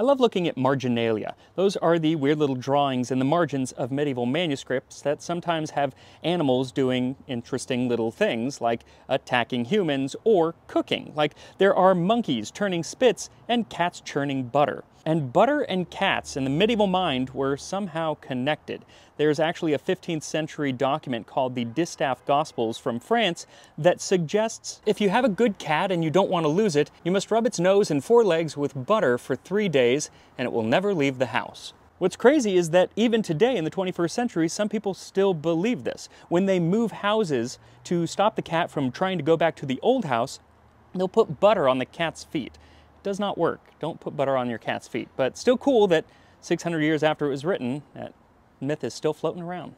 I love looking at marginalia. Those are the weird little drawings in the margins of medieval manuscripts that sometimes have animals doing interesting little things like attacking humans or cooking. Like there are monkeys turning spits and cats churning butter. And butter and cats in the medieval mind were somehow connected. There's actually a 15th century document called the Distaff Gospels from France that suggests if you have a good cat and you don't want to lose it, you must rub its nose and forelegs with butter for three days and it will never leave the house. What's crazy is that even today in the 21st century, some people still believe this. When they move houses to stop the cat from trying to go back to the old house, they'll put butter on the cat's feet does not work. Don't put butter on your cat's feet. But still cool that 600 years after it was written, that myth is still floating around.